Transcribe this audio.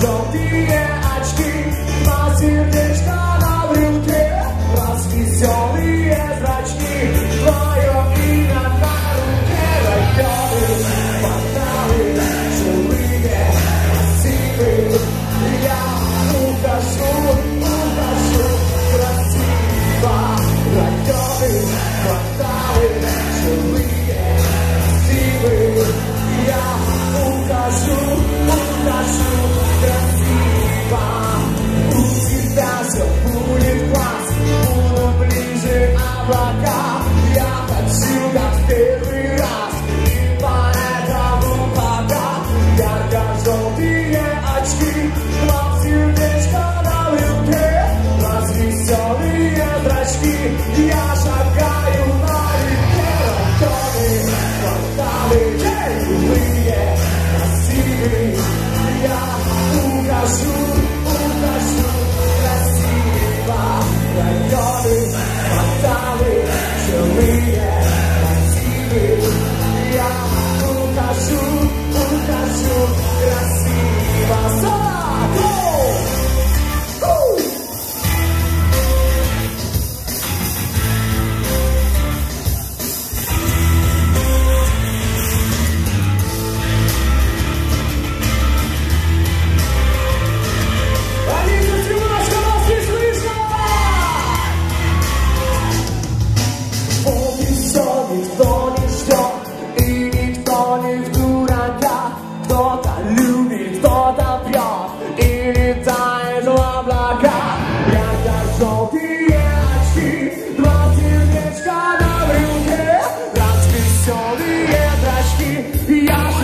Желтые очки, на сердечко веселые зрачки. Я укажу, укажу красиво. Алые зрачки, я